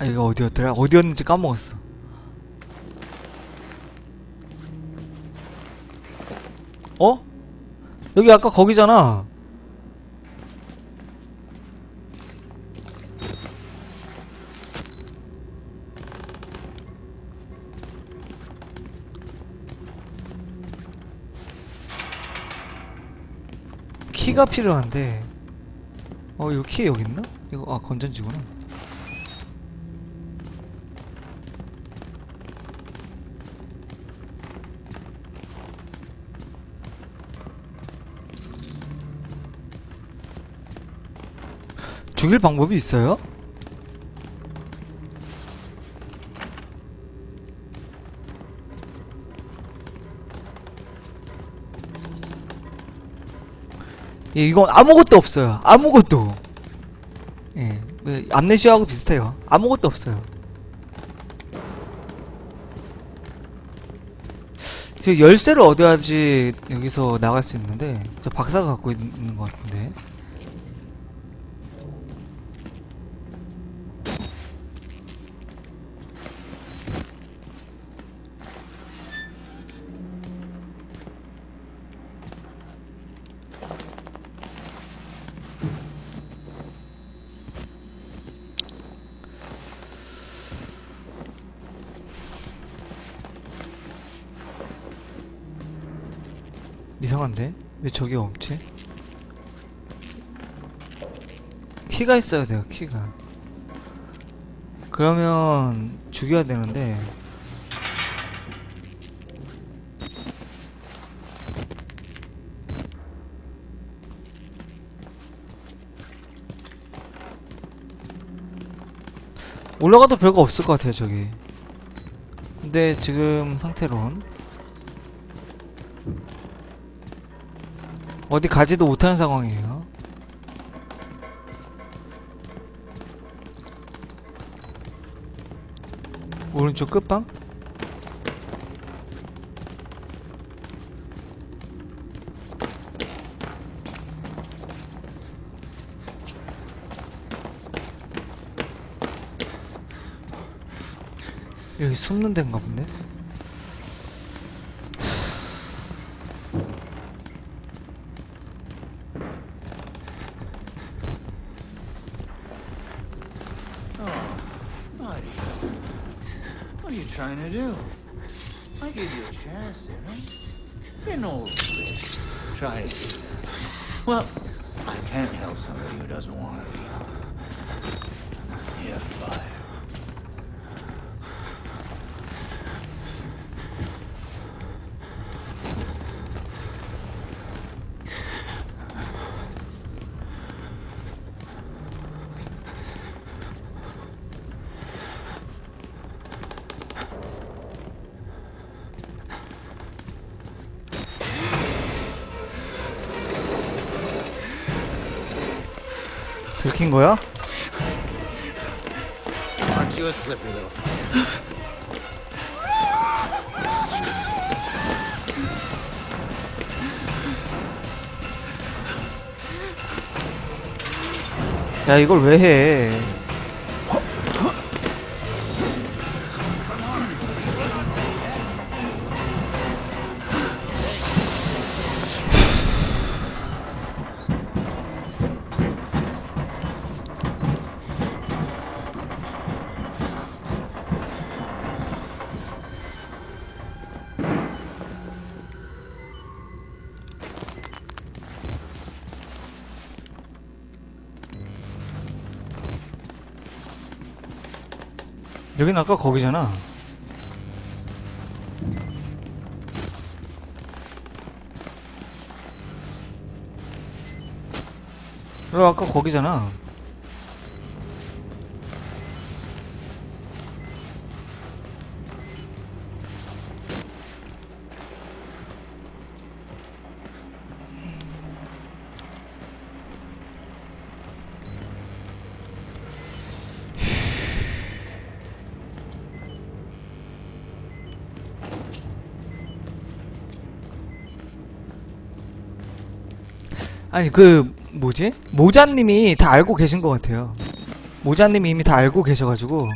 아 이거 어디였더라? 어디였는지 까먹었어. 어? 여기 아까 거기잖아. 키가 필요한데. 어, 이거 키 여기 있나? 이거 아 건전지구나. 죽일 방법이 있어요? 예, 이건 아무것도 없어요. 아무것도. 예, 뭐, 암네시아하고 비슷해요. 아무것도 없어요. 저 열쇠를 얻어야지 여기서 나갈 수 있는데, 저 박사가 갖고 있- 있는 것 같은데. 왜 저기 없지? 키가 있어야 돼요, 키가. 그러면 죽여야 되는데 올라가도 별거 없을 것 같아요, 저기. 근데 지금 상태론 어디 가지도 못하는 상황이에요. 오른쪽 끝방? 여기 숨는 데인가 본데? Try that. Well, I can't help somebody who doesn't want to be. 들킨 거야? 야 이걸 왜 해? 아까 거기잖아. 여기 아까 거기잖아. 아니 그 뭐지? 모자님이 다 알고 계신 것 같아요. 모자님이 이미 다 알고 계셔가지고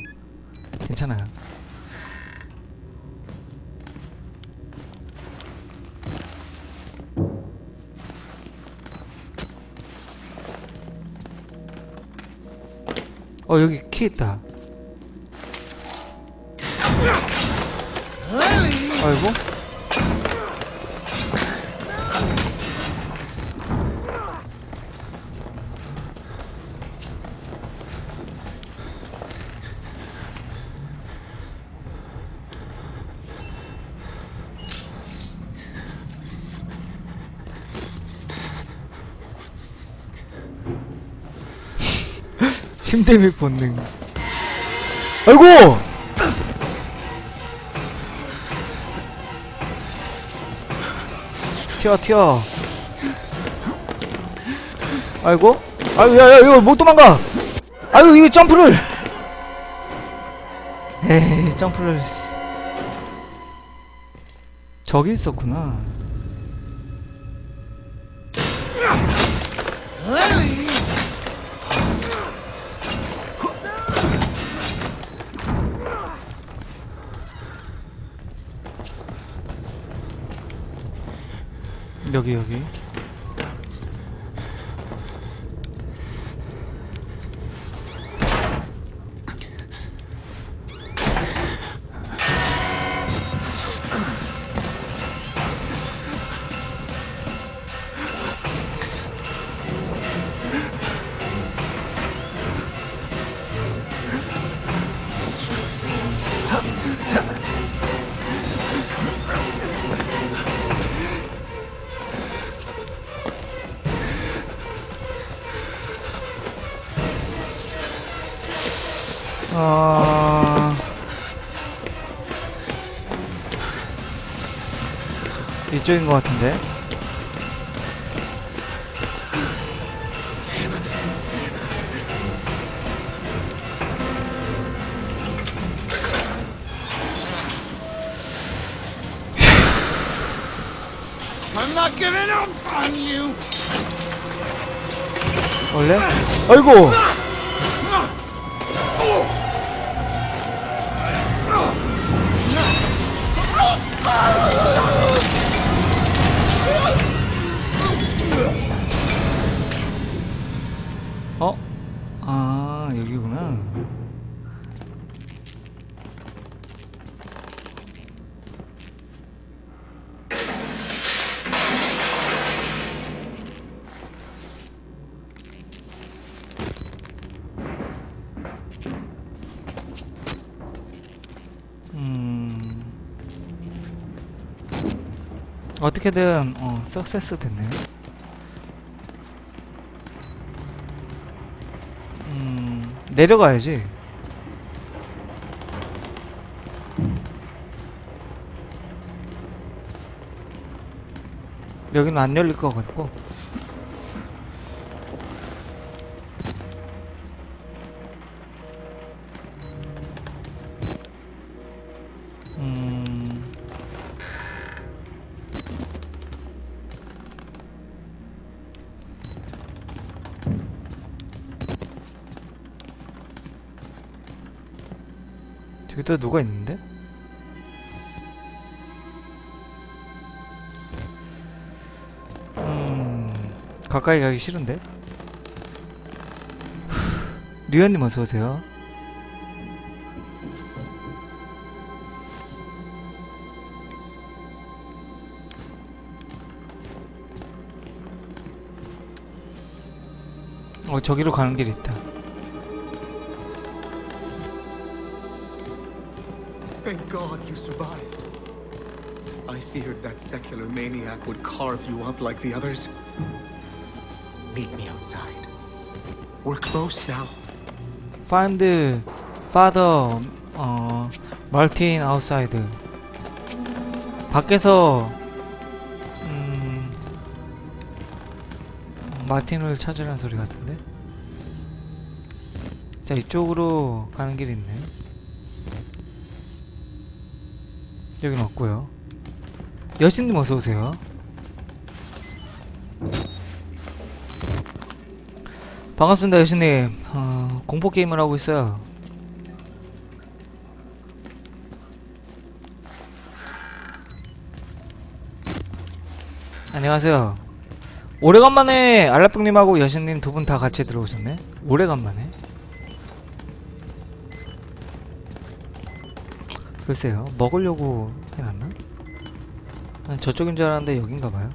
괜찮아요. 어 여기 키 있다. 아이고. 침대 및 본능. 아이고! 튀어, 튀어. 아이고? 아이고, 야, 야, 이거 못 도망가! 아이고, 이거 점프를! 에이, 점프를, 씨. 저기 있었구나. 여기, 여기. 이쪽인 것 같은데. 원래? 아이고! 어떻게든 어, 석세스 됐네. 음, 내려가야지. 여기는 안 열릴 것 같고. 또 누가 있는데? 음, 가까이 가기 싫은데? 류현님 어서오세요. 어, 저기로 가는 길이 있다. God you survived. I feared that secular maniac would carve you up like the others. Meet me outside. We're close now. Find father, 어, Martin outside. 밖에서, 음, 마틴을 찾으라는 소리 같은데? 자, 이쪽으로 가는 길이 있네. 여긴 없고요. 여신님 어서오세요. 반갑습니다 여신님. 어, 공포게임을 하고 있어요. 안녕하세요. 오래간만에 알라뿡님하고 여신님 두 분 다 같이 들어오셨네. 오래간만에. 글쎄요, 먹으려고 해놨나? 난 저쪽인 줄 알았는데 여긴가봐요.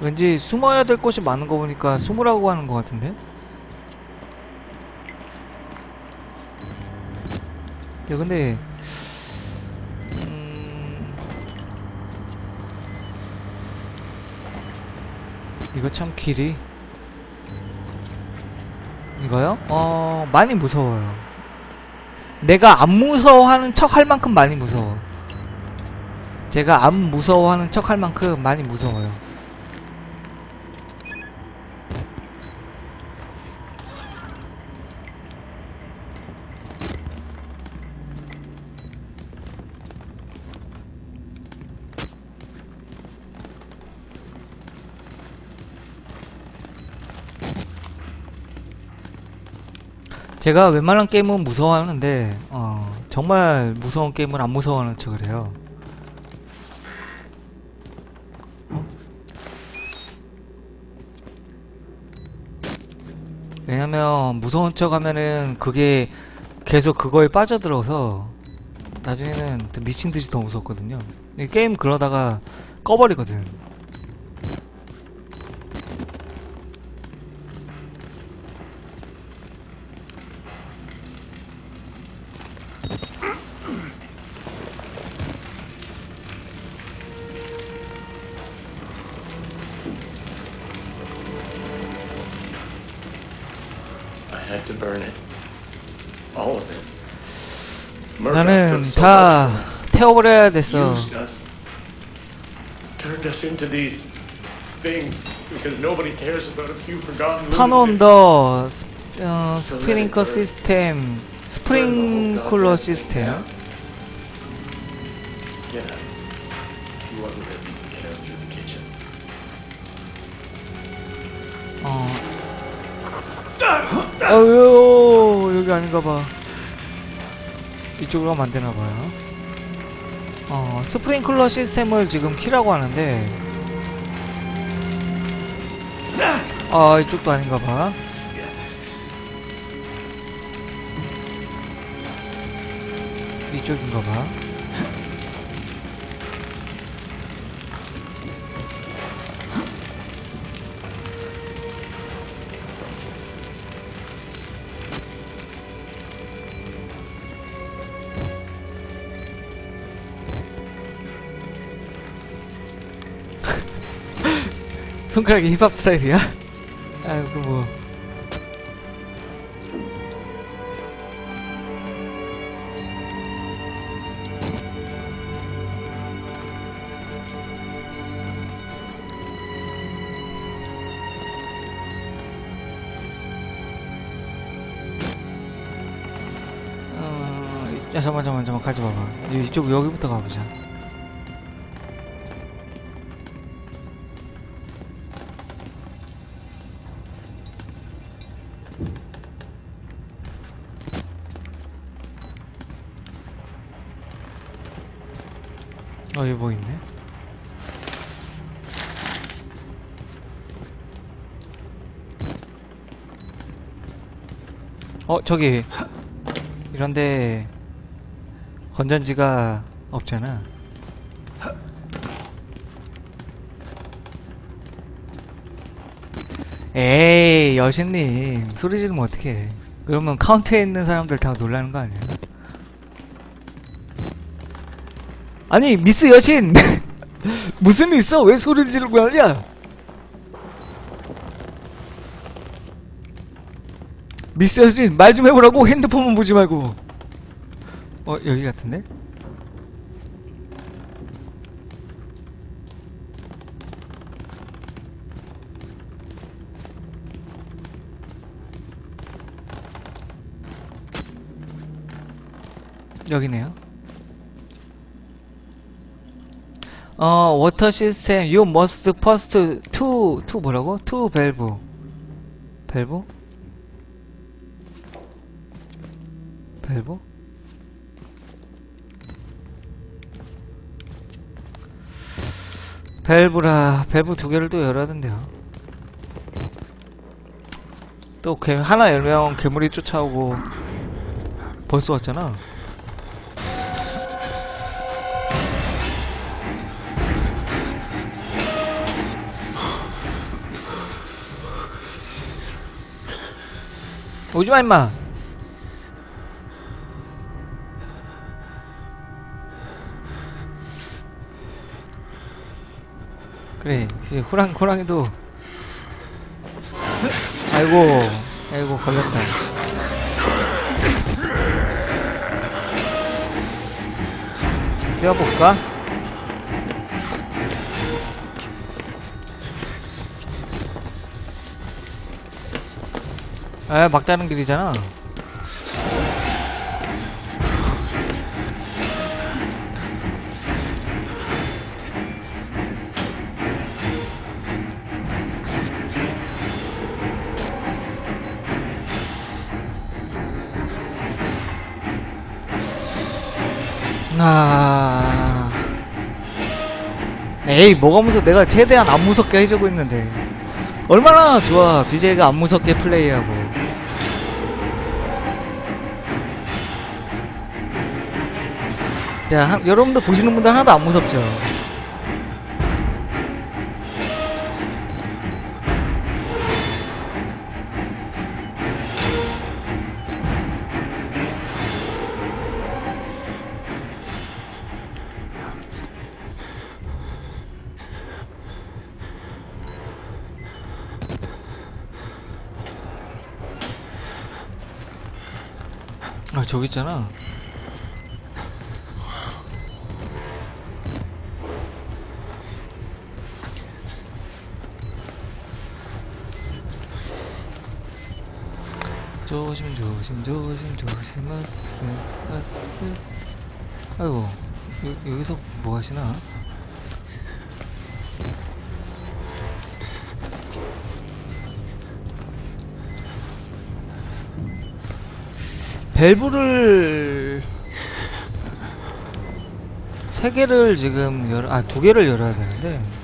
왠지 숨어야 될 곳이 많은 거 보니까 숨으라고 하는 것 같은데? 야 근데 이거 참 길이. 이거요? 어 많이 무서워요. 내가 안 무서워하는 척 할 만큼 많이 무서워. 제가 안 무서워하는 척 할 만큼 많이 무서워요 제가 웬만한 게임은 무서워하는데 어, 정말 무서운 게임은 안 무서워하는 척을 해요. 왜냐면 무서운 척 하면은 그게 계속 그거에 빠져들어서 나중에는 또 미친 듯이 더 무섭거든요. 이 게임 그러다가 꺼버리거든. About a few forgotten Turn on lunatics. the 어, 스프링클러 시스템 스프링쿨러 시스템. 어 어유 여기 아닌가봐 이쪽으로 가면 안되나봐요 어 스프링클러 시스템을 지금 키라고 하는데. 아 이쪽도 아닌가봐. 이쪽인가봐 손가락이 힙합 스타일이야? 아유 그뭐. 어, 이- 야 잠만 잠만 잠만. 가지 이- 이쪽 여기부터 가보자 있네. 어 저기. 이런데 건전지가 없잖아. 에이 여신님. 소리 지르면 어떡해. 그러면 카운터에 있는 사람들 다 놀라는 거 아니야 아니 미스 여신. 무슨 일 있어? 왜 소리를 지르고 하냐? 미스 여신 말 좀 해보라고. 핸드폰만 보지 말고. 어 여기 같은데? 여기네요 어 워터 시스템 you must first to to 뭐라고? to valve 밸브? 밸브? 밸브라 밸브 두 개를 또 열어야 된대요 또 개, 하나 열면 괴물이 쫓아오고 벌써 왔잖아 오지마 임마. 그래 이제 호랑 호랑이도. 아이고 아이고 걸렸다. 자 뛰어볼까 아 막다른 길이잖아 아. 에이, 뭐가 무서워. 내가 최대한 안 무섭게 해주고 있는데. 얼마나 좋아. BJ가 안 무섭게 플레이하고. 야, 한- 여러분들 보시는 분들 하나도 안 무섭죠? 아, 저기 있잖아. 조심 조심 조심 조심 아스 아스 아이고 여, 여기서 뭐 하시나? 밸브를 세 개를 지금 열, 아, 두 개를 열어야 되는데.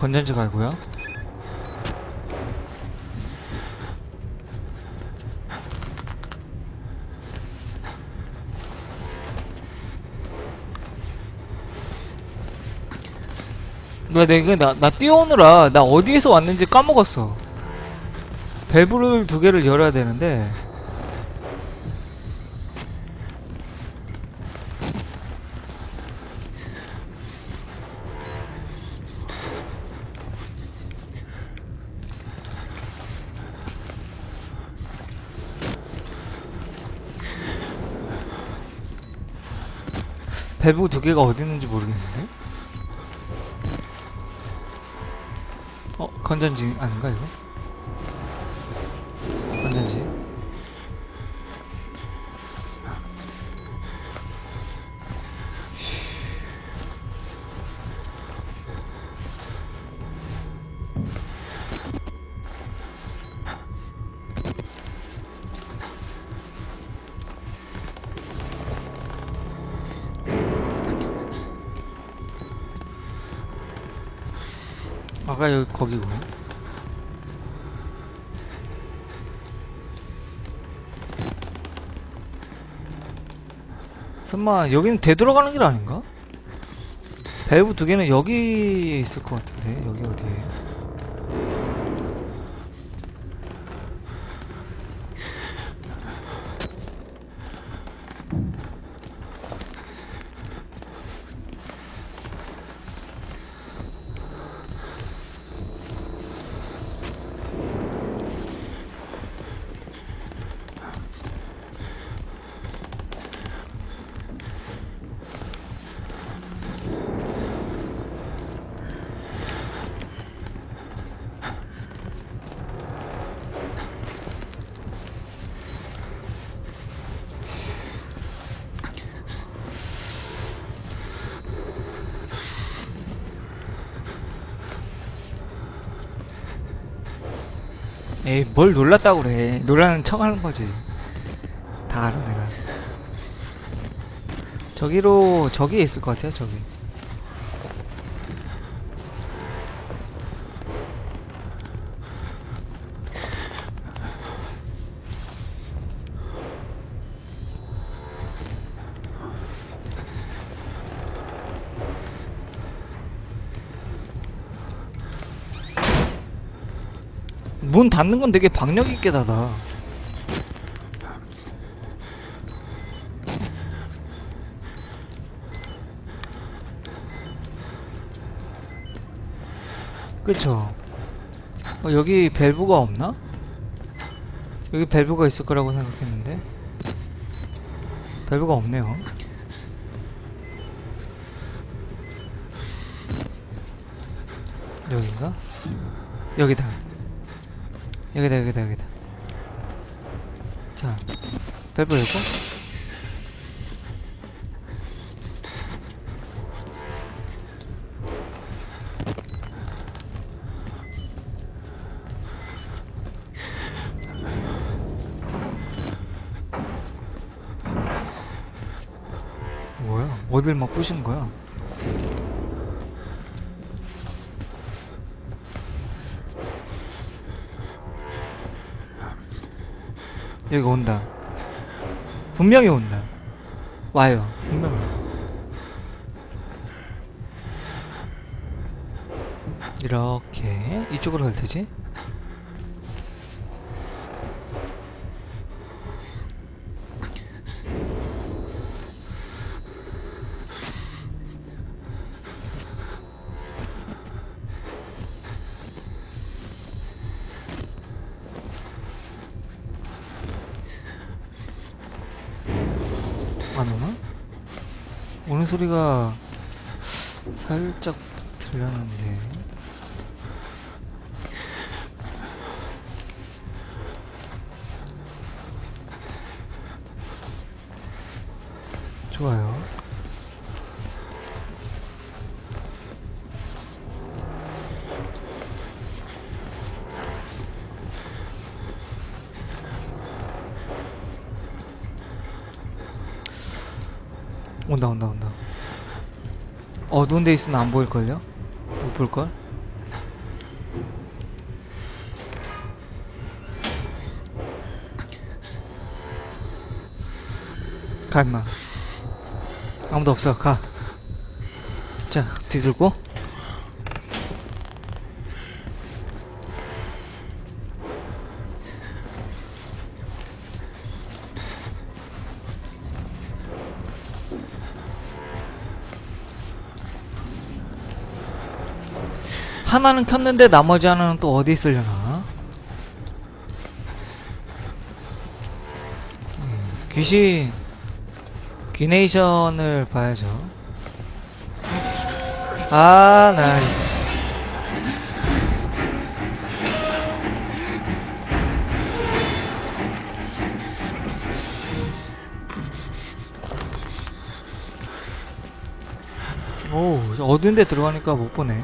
건전지 갈고요. 나 내가 나, 나 뛰어오느라 나 어디에서 왔는지 까먹었어. 밸브를 두 개를 열어야 되는데 밸브 두 개가 어디 있는지 모르겠는데. 어, 건전지 아닌가 이거? 건전지. 아까 여기 거기구나. 설마 여기는 되돌아가는 길 아닌가? 밸브 두 개는 여기에 있을 것 같은데 여기 어디에? 뭘 놀랐다고 그래. 놀라는 척 하는 거지. 다 알아 내가. 저기로 저기에 있을 것 같아요 저기 문 닫는 건 되게 박력 있게 닫아. 그쵸? 어, 여기 밸브가 없나? 여기 밸브가 있을 거라고 생각했는데 밸브가 없네요. 여긴가? 여기다. 여기다 여기다 여기다. 자 밸브 열고 뭐야? 어딜 막 부시는 거야 여기 온다. 분명히 온다. 와요. 분명히. 이렇게 이쪽으로 갈 테지? 안 오나? 오는 소리가 살짝 들렸는데. 좋아요 어두운 데 있으면 안 보일걸요? 못 볼걸? 가 임마 아무도 없어 가 자 뒤들고 하나는 켰는데 나머지 하나는 또 어디 있으려나? 음, 귀신 귀네이션을 봐야죠. 아, 나이스. 오, 어두운 데 들어가니까 못 보네.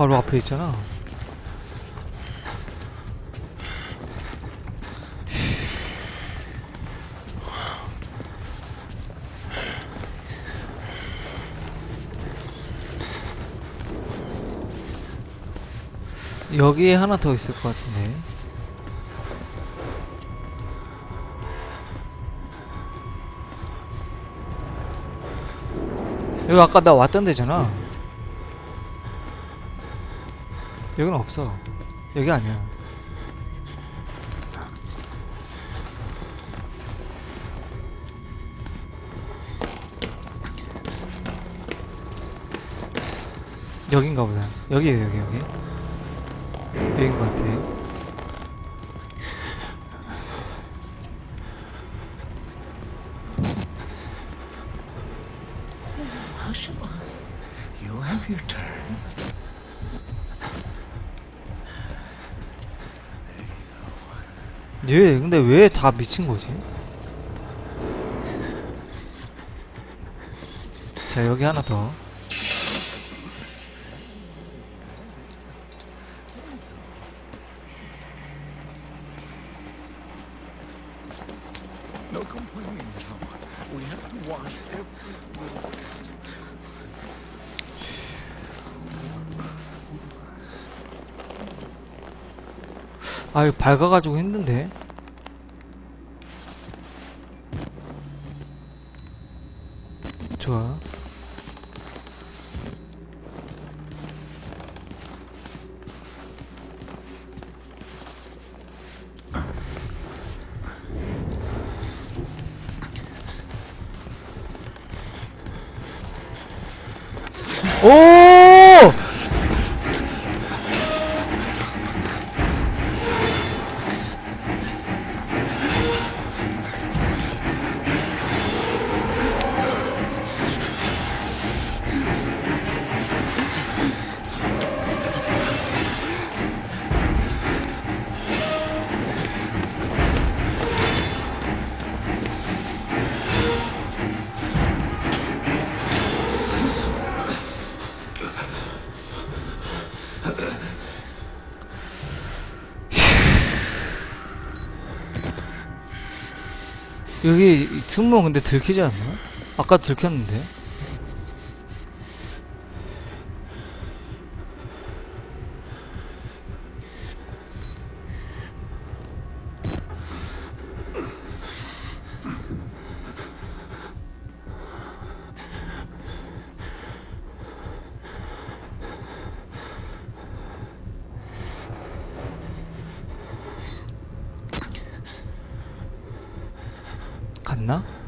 바로 앞에 있잖아. 여기에 하나 더 있을 것 같은데. 여기 아까 나 왔던 데잖아. 여기는 없어. 여기 아니야. 여긴가 보다. 여기에요, 여기, 여기. 여긴 것 같아. 얘, 근데 왜 다 미친 거지? 자, 여기 하나 더. 아, 이거 밝아가지고 힘든데? 좋아. 오! 승무 근데 들키지 않나? 아까 들켰는데. 갔나?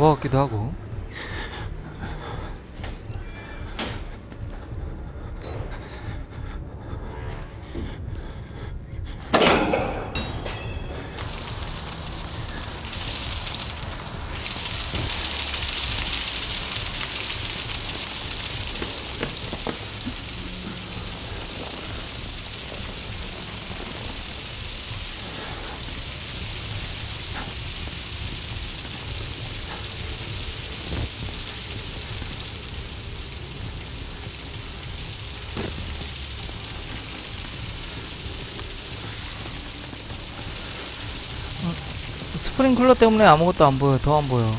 간거 같기도 하고. 스프링클러 때문에 아무것도 안 보여. 더 안 보여.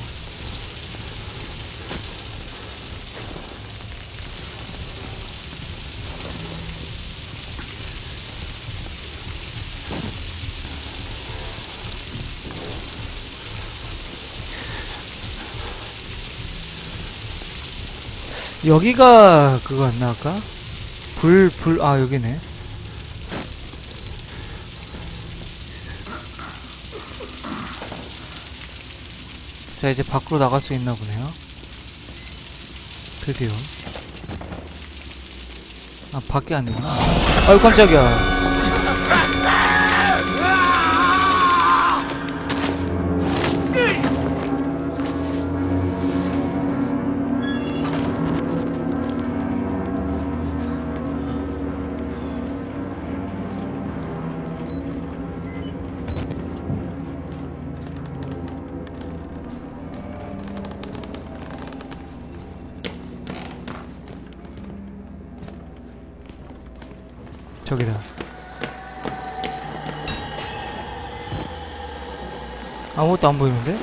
여기가 그거였나 아까? 불, 불, 아 여기네 자 이제 밖으로 나갈 수 있나 보네요. 드디어. 아 밖에 아니구나. 아유 깜짝이야 저기다 아무것도 안 보이는데?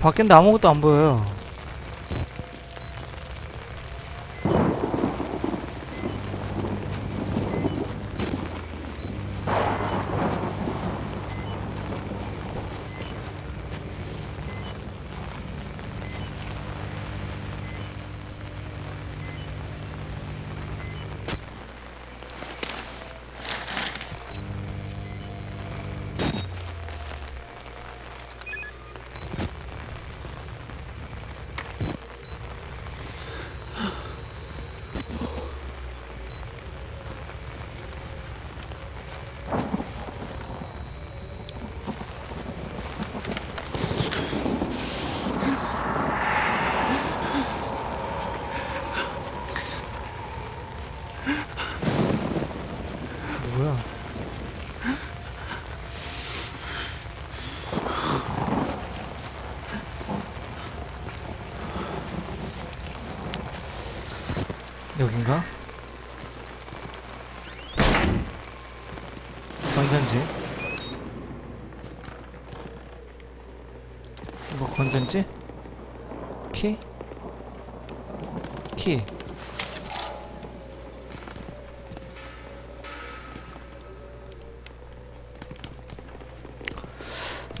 밖엔 아무것도 안 보여요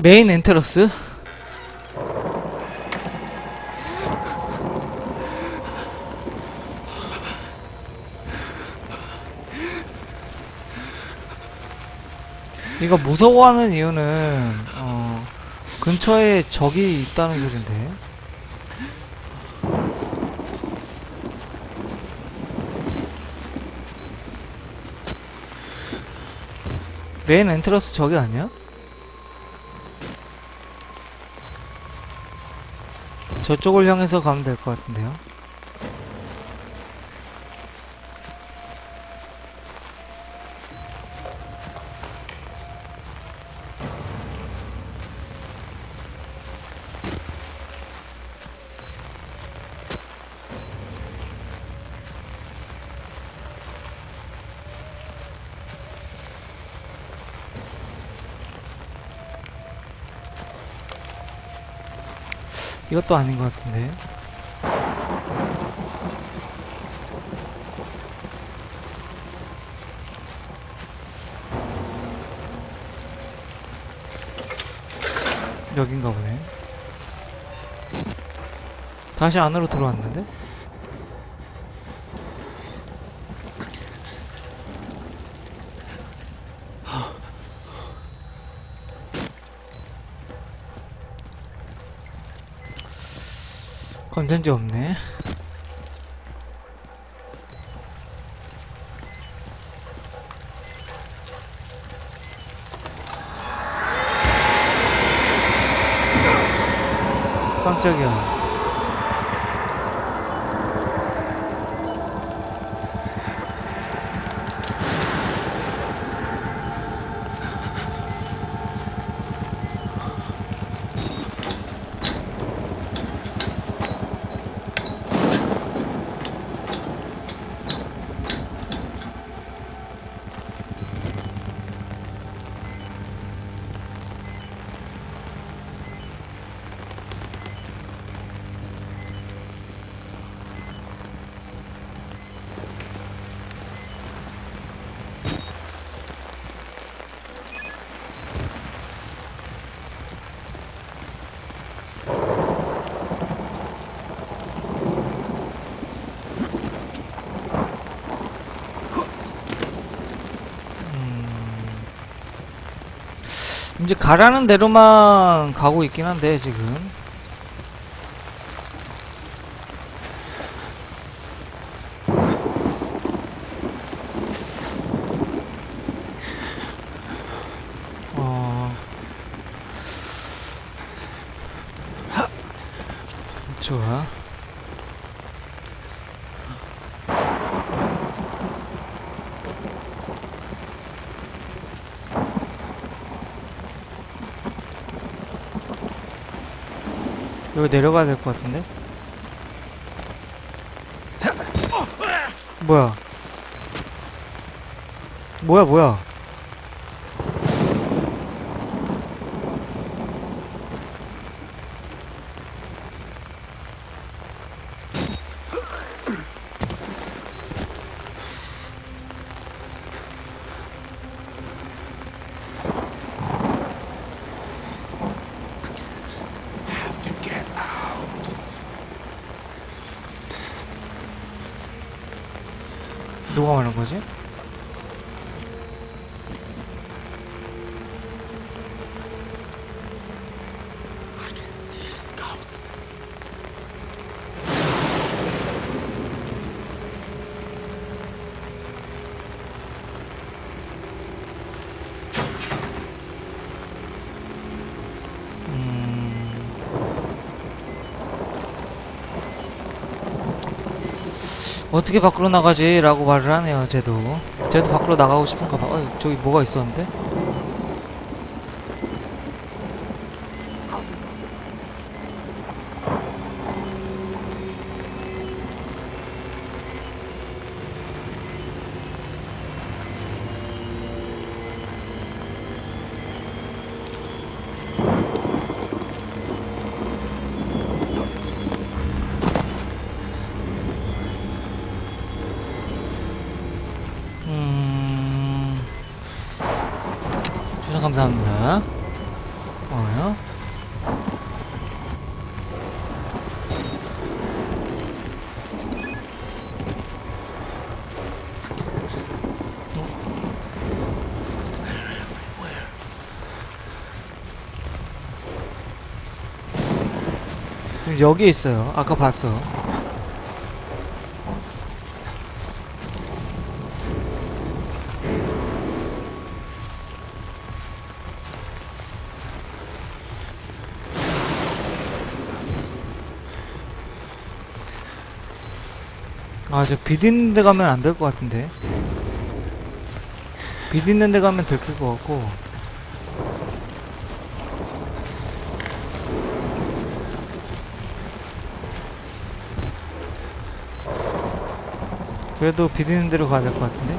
메인 엔트러스 이거 무서워하는 이유는 어 근처에 적이 있다는 소린데 메인 엔트러스 적이 아니야? 저쪽을 향해서 가면 될 것 같은데요. 이것도 아닌 것 같은데. 여긴가 보네. 다시 안으로 들어왔는데? 건전지 없네. 깜짝이야. 이제 가라는 대로만 가고 있긴 한데 지금 어 좋아 여기 내려가야 될 것 같은데? 뭐야? 뭐야, 뭐야? 누가 말한 거지? 어떻게 밖으로 나가지? 라고 말을 하네요, 쟤도. 쟤도 밖으로 나가고 싶은가 봐. 어, 저기 뭐가 있었는데? 여기 있어요. 아까 봤어. 아, 저 비디는 데 가면 안 될 것 같은데. 비디는 데 가면 들킬 것 같고. 그래도 비디는 데로 가야 될 것 같은데.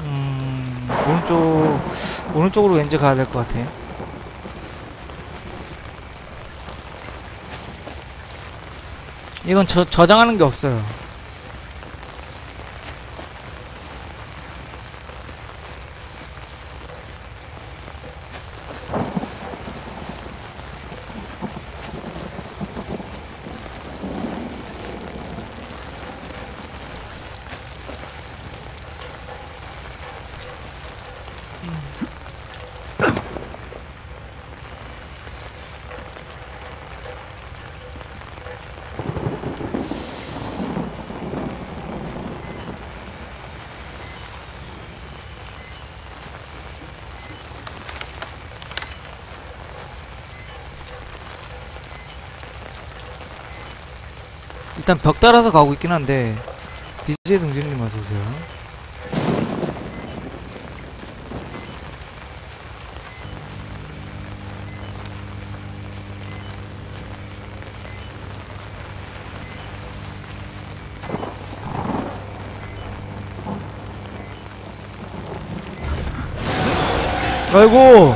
음, 오른쪽, 오른쪽으로 왠지 가야 될 것 같아. 이건 저, 저장하는 게 없어요. 일단 벽 따라서 가고 있긴 한데 BJ 동준님 어서오세요. 아이고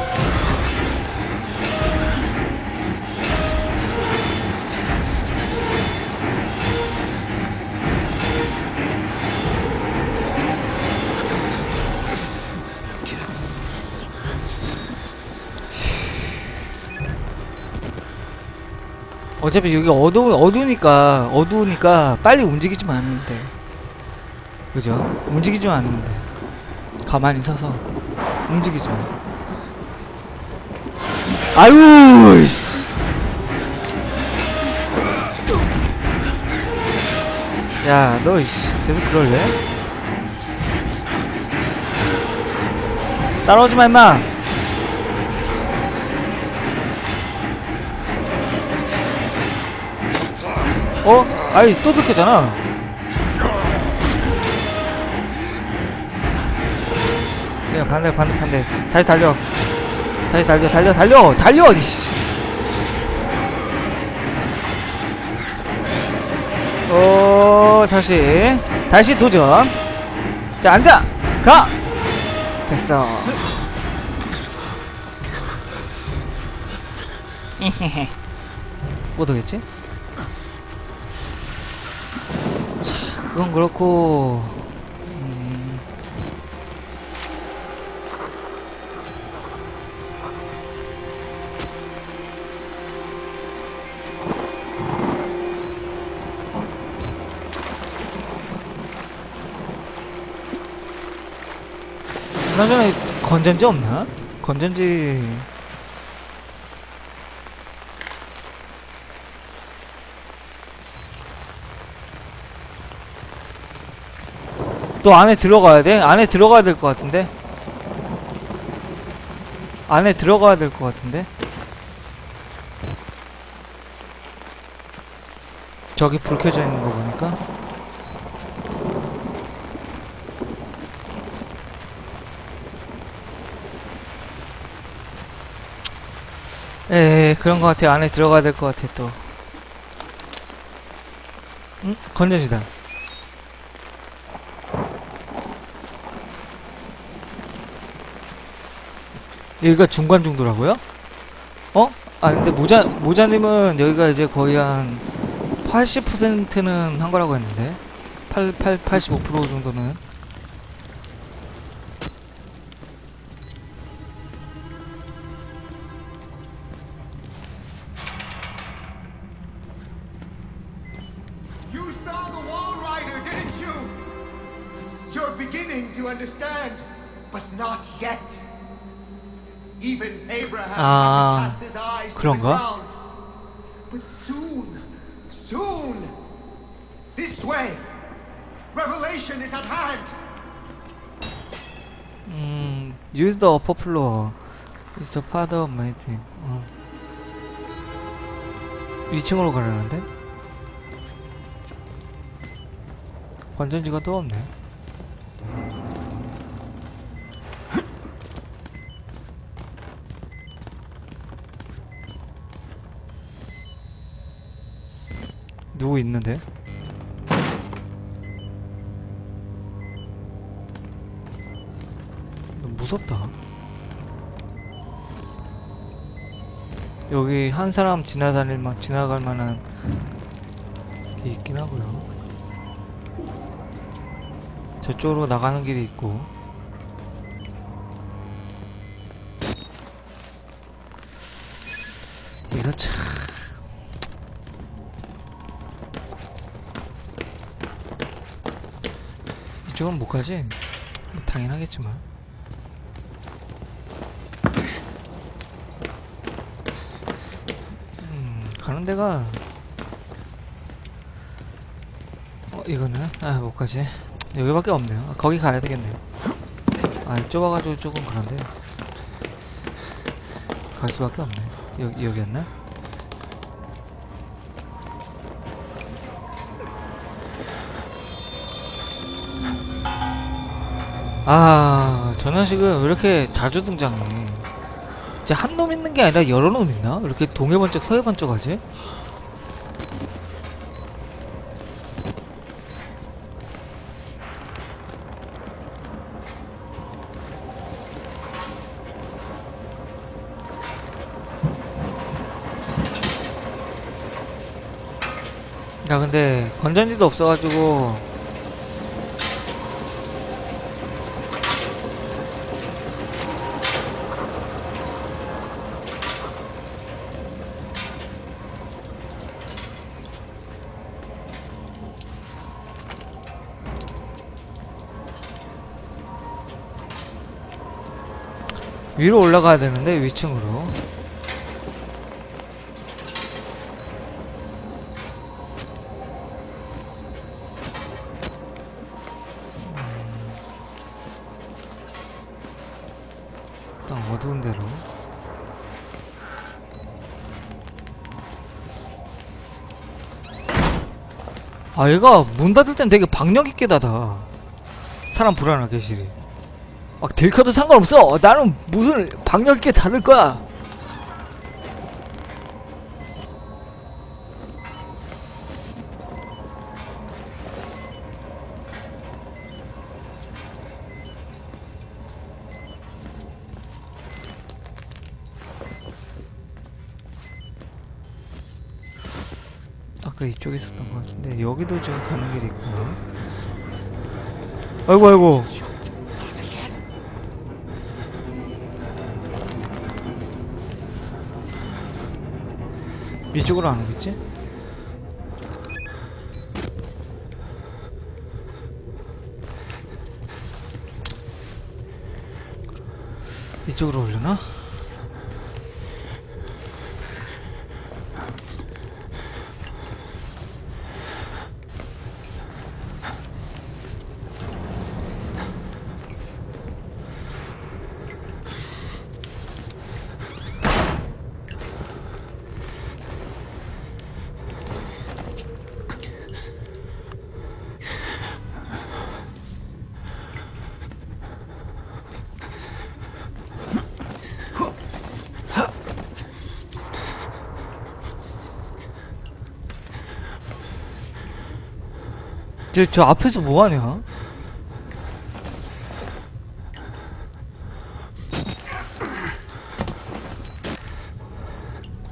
어차피 여기 어두 어두니까 어두우니까 빨리 움직이지만 돼. 그죠? 움직이지만 돼. 가만히 서서 움직이지 마. 아유, 씨. 야, 너 씨, 계속 그럴래? 따라오지 마, 임마. 어? 아이 또 들켰잖아. 그냥 반대 반대 반대. 다시 달려. 다시 달려 달려 달려! 달려! 이씨. 어 다시. 다시 도전. 자 앉아! 가! 됐어. 못 오겠지? 그건 그렇고 음, 그나저나 건전지 없나? 건전지 또 안에 들어가야 돼? 안에 들어가야 될 것 같은데? 안에 들어가야 될 것 같은데? 저기 불 켜져 있는 거 보니까 에 그런 것 같아 안에 들어가야 될 것 같아 또 응? 건전지다 여기가 중간 정도라고요? 어? 아 근데 모자 모자님은 여기가 이제 거의 한 80%는 한 거라고 했는데 8, 8, 85% 정도는 the upper floor is the father of my team 어. 2층으로 가려는데? 건전지가 또 없네 누구 있는데? 무 무섭다. 여기 한 사람 지나다닐 만 지나갈 만한 게 있긴 하고요. 저쪽으로 나가는 길이 있고. 이거 참. 이쪽은 못 가지? 뭐 당연하겠지만. 음, 가는 데가 어 이거는? 아 못 가지? 여기밖에 없네요. 아, 거기 가야 되겠네요. 아 좁아가지고 조금 그런데 갈 수밖에 없네 여기 여기였나? 아, 저 녀석은 왜 이렇게 자주 등장해? 진짜 한놈 있는 게 아니라 여러 놈 있나? 왜 이렇게 동해 번쩍 서해 번쩍 하지? 야 근데 건전지도 없어가지고 위로 올라가야 되는데 위층으로. 일단 어두운 데로. 아 얘가 문 닫을 땐 되게 박력 있게 닫아. 사람 불안하게 실이 막 들켜도 상관없어. 나는 무슨 박력 있게 닫을 거야. 아까 이쪽에 있었던 것 같은데 여기도 좀 가는 길이 있고 아이고 아이고 이쪽으로 안 오겠지? 이쪽으로 오려나? 저, 저 앞에서 뭐하냐?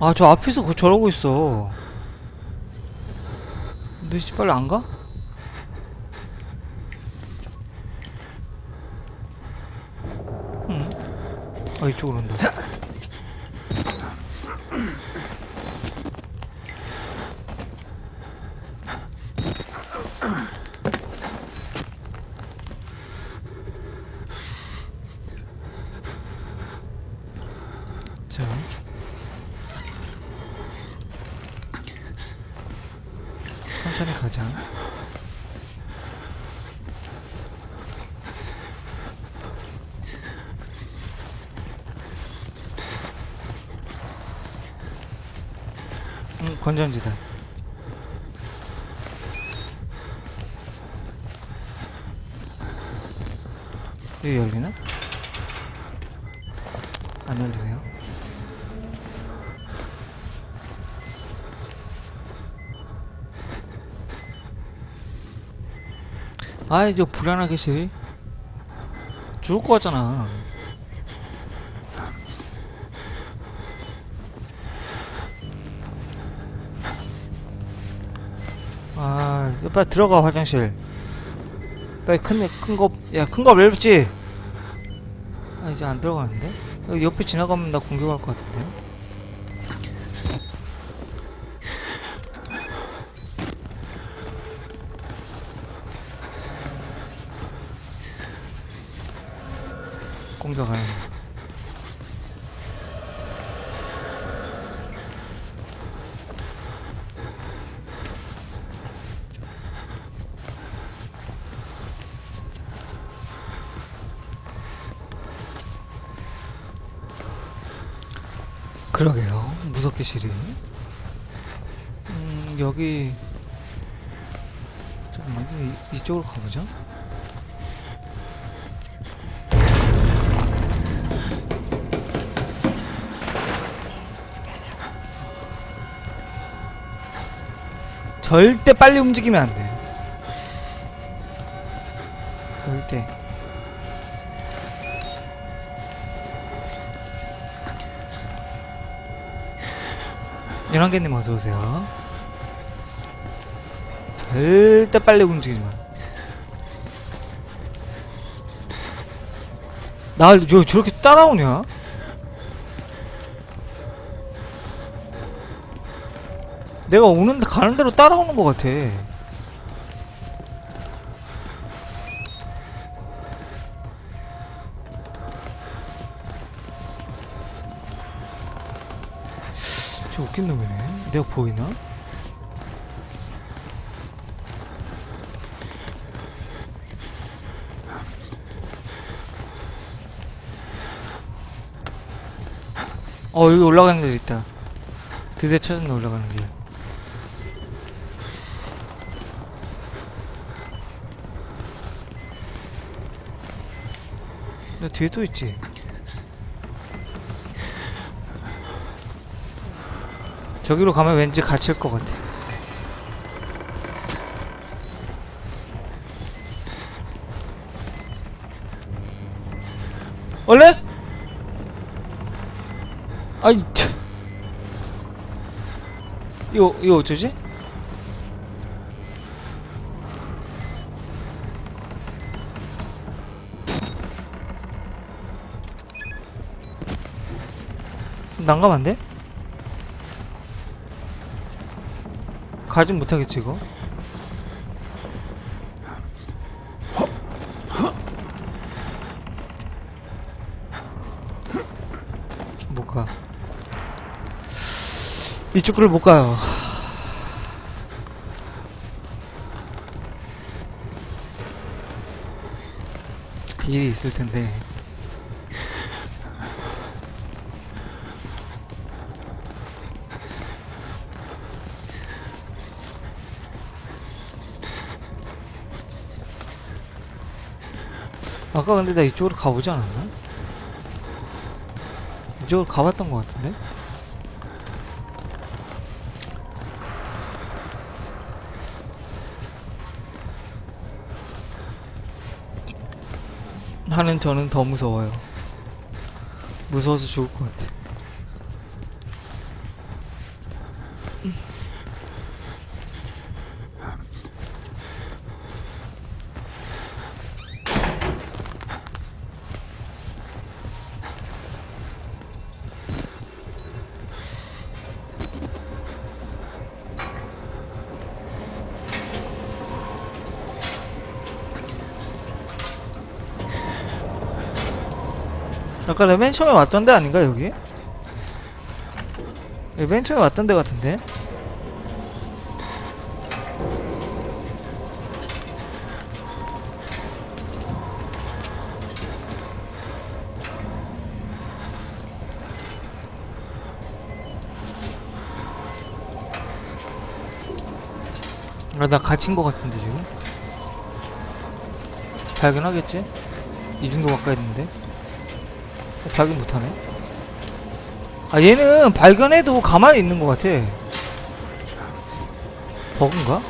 아, 저 앞에서 그 저러고 있어. 근데 씨 빨리 안 가? 응. 아, 이쪽으로 온다. 자. 천천히 가자. 응, 건전지다. 여기 열리나? 안 열리네요. 아이 저 불안하게 시 죽을 것 같잖아 빨리 들어가 화장실. 빨리 큰큰거야 큰 거왜 lep지. 아 이제 안 들어가는데? 여기 옆에 지나가면 나 공격할 것 같은데 공격하는 그러게요. 무섭게 시리 음 여기 잠깐만 이, 이쪽으로 가보자 절대 빨리 움직이면 안 돼. 연한개님 어서오세요. 절대 빨리 움직이지 마. 날, 저, 저렇게 따라오냐? 내가 오는데 가는 대로 따라오는 것 같아. 저 웃긴 놈이네. 내가 보이나? 어, 여기 올라가는 데 있다. 드디어 찾았네, 올라가는 길. 나 뒤에 또 있지. 저기로 가면 왠지 갇힐 것 같아 원래? 아니, 참. 이거 이거 어쩌지? 난감한데? 가진 못하겠지 이거? 못가. 이쪽 길을 못 가요. 길이 있을 텐데 아까 근데 나 이쪽으로 가보지 않았나? 이쪽으로 가봤던 것 같은데? 하는 저는 더 무서워요. 무서워서 죽을 것 같아. 아까 내가 맨 처음에 왔던 데 아닌가 여기? 여기 맨 처음에 왔던 데 같은데? 아, 나 갇힌 거 같은데 지금? 발견하겠지? 이 정도 가까이 있는데? 어, 발견 못하네. 아 얘는 발견해도 가만히 있는 것 같아. 버그인가?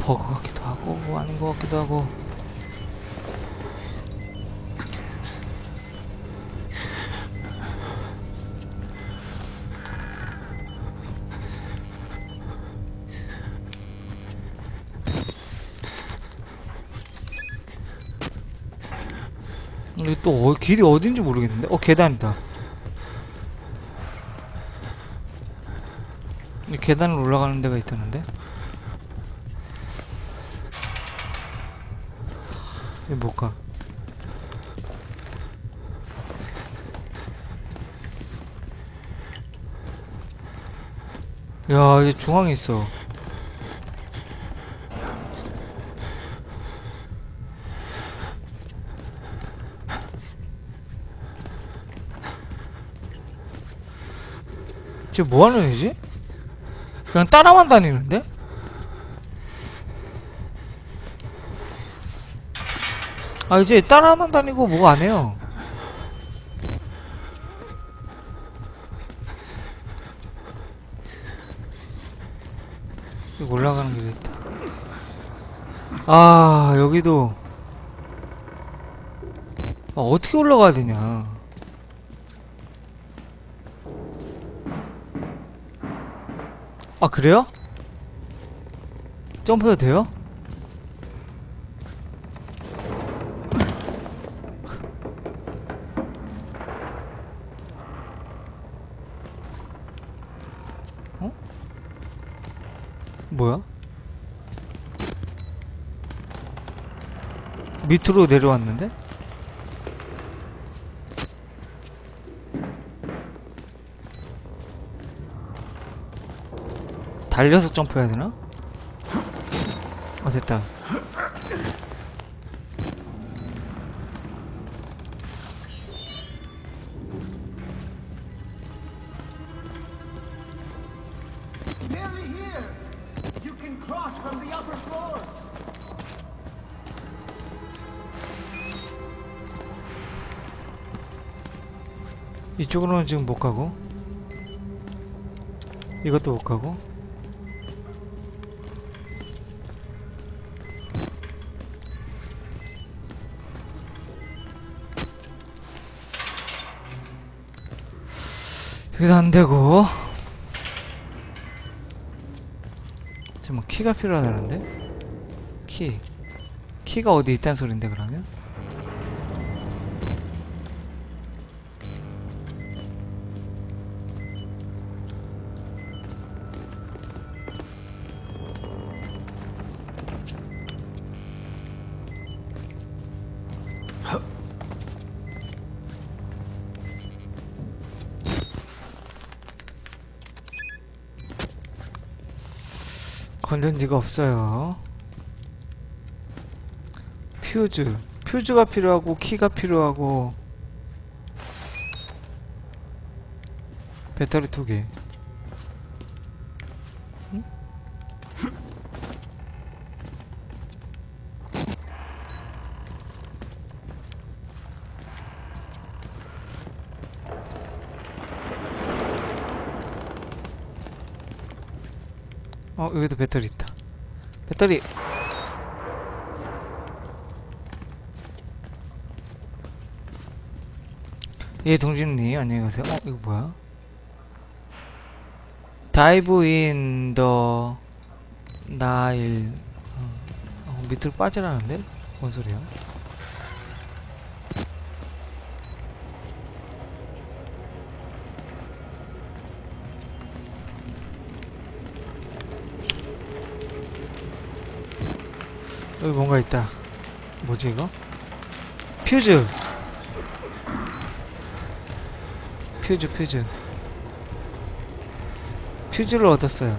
버그 같기도 하고 아닌 것 같기도 하고. 또 어, 길이 어딘지 모르겠는데? 어 계단이다. 이 계단을 올라가는 데가 있다는데? 이게 뭘까? 야, 이게 중앙에 있어. 쟤 뭐하는 애지? 그냥 따라만 다니는데? 아 이제 따라만 다니고 뭐 안해요 여기 올라가는 길이 있다 아 여기도 아, 어떻게 올라가야 되냐 아 그래요? 점프해도 돼요? 어? 뭐야? 밑으로 내려왔는데? 달려서 점프해야 되나? 아 됐다! 이쪽으로는 지금 못 가고 이것도 못 가고 여기도 안 되고 자 지금 뭐 키가 필요하다는데? 키. 키가 어디 있단 소린데 그러면? 건전지가 없어요. 퓨즈. 퓨즈가 필요하고 키가 필요하고 배터리 두 개. 여기도 배터리 있다. 배터리. 예, 동진님, 안녕히 가세요. 어, 이거 뭐야? dive in the Nile 어, 어, 밑으로 빠지라는데? 뭔 소리야? 여기 뭔가 있다. 뭐지 이거? 퓨즈. 퓨즈 퓨즈 퓨즈를 얻었어요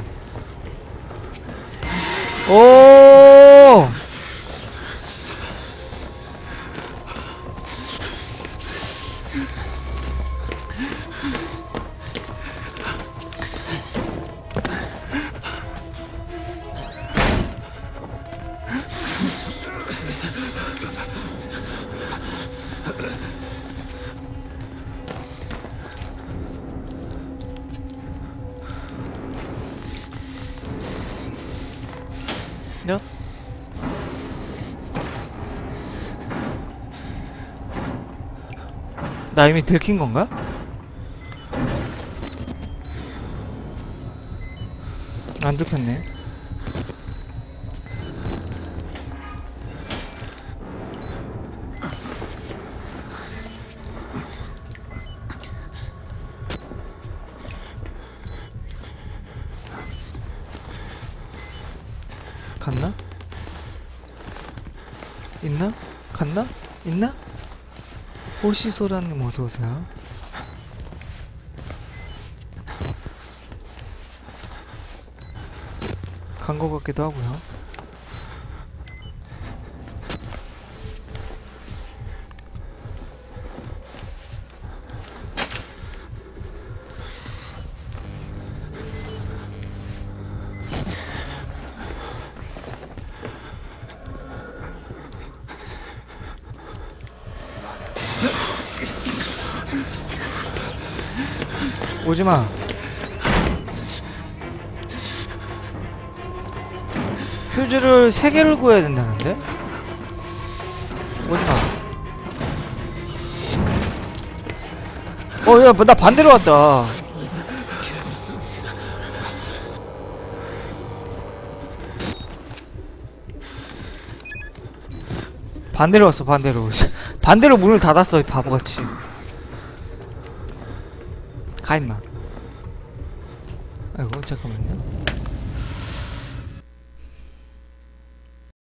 오 나 이미 들킨 건가? 안 들켰네. 호시소라님 어서오세요 간 것 같기도 하고요 오지마 휴즈를 3개를 구해야 된다는데? 오지마 어, 야, 나 반대로 왔다. 반대로 왔어, 반대로. 반대로 문을 닫았어, 이 바보같이. 가, 임마. 아이고, 잠깐만요.